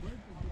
Where's the